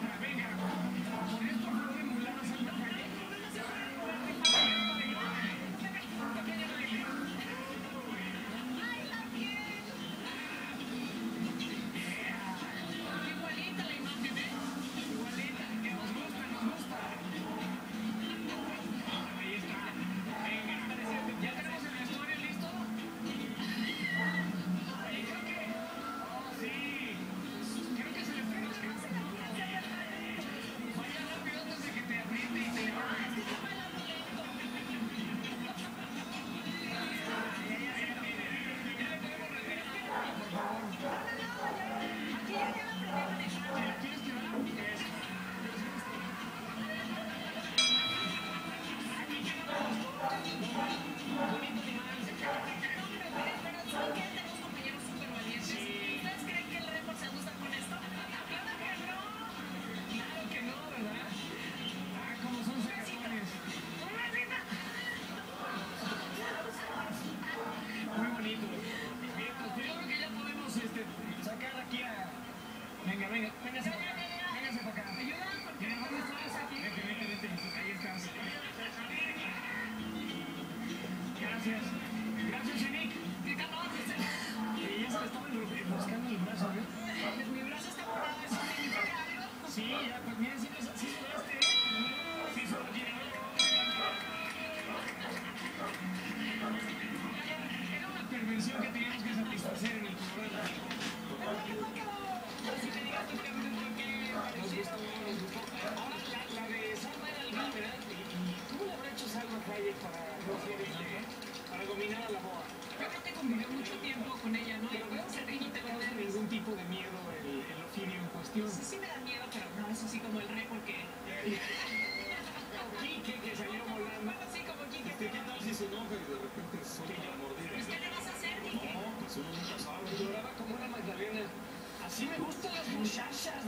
Thank you. Venga, venga, venga, venga, venga, para acá. Ayuda, porque ¿dónde estás? Vete, vete, vete. Ahí estás. Gracias. Gracias, Enik. ¿Qué capaz Y ya se le estaba buscando el brazo, ¿eh? Pues mi brazo está morado, ¿eso significa algo? Sí, ya, pues mira, si es así, este. Sí, solo tiene Era una perversión que tenía. Hayek para no para dominar a la boa. Yo creo que convivió mucho tiempo con ella, ¿no? Y luego se rejita no ningún tipo de miedo el, el en cuestión. Sí, sí me da miedo, pero no es así como el rey, porque... Quique, que salieron volando. Bueno, sí, como Quique. Este, ¿Qué tal si se enoja y de repente suelta la mordida? A hacer, Quique? No, pues uno nunca sabe. Lloraba como una magdalena. Así me gustan las muchachas.